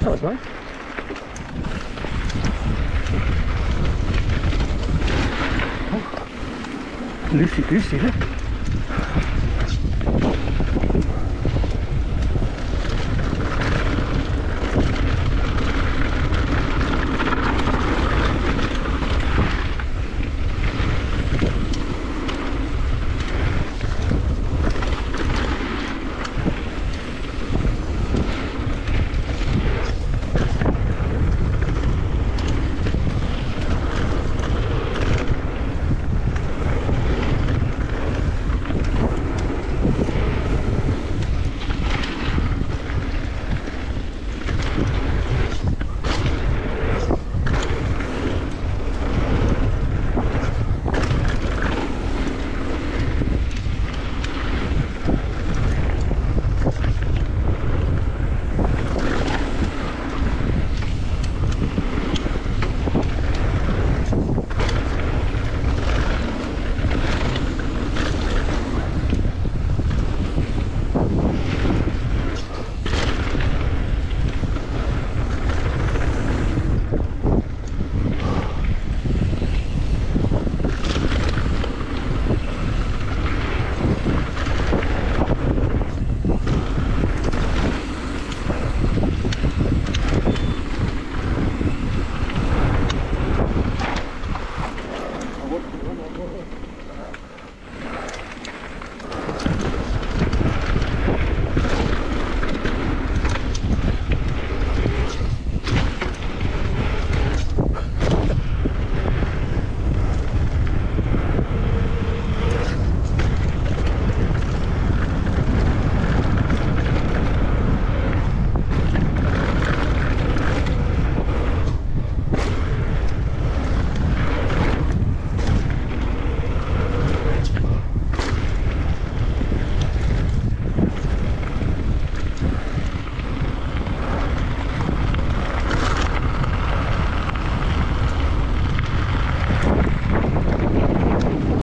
That was nice. Oh, loosey-goosey, look.